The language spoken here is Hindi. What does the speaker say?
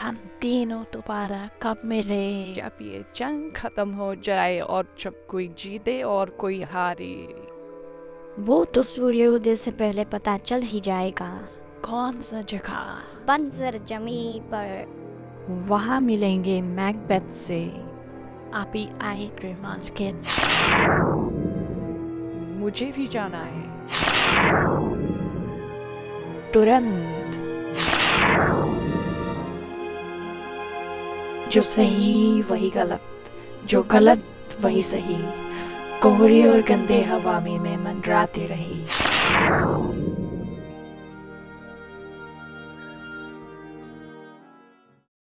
हम तीनों दोबारा कब मिले? जब ये जंग खत्म हो जाए और जब कोई जीते और कोई हारे। वो तो सूर्योदय से पहले पता चल ही जाएगा। कौन सा जगह? बंजर ज़मीन पर। वहाँ मिलेंगे मैकबेथ से। आप ही आए ग्रेमालकिन मुझे भी जाना है। तुरंत। जो सही, वही गलत। जो गलत, वही सही। कोहरी और गंदे हवा में मैं मंडराती रही।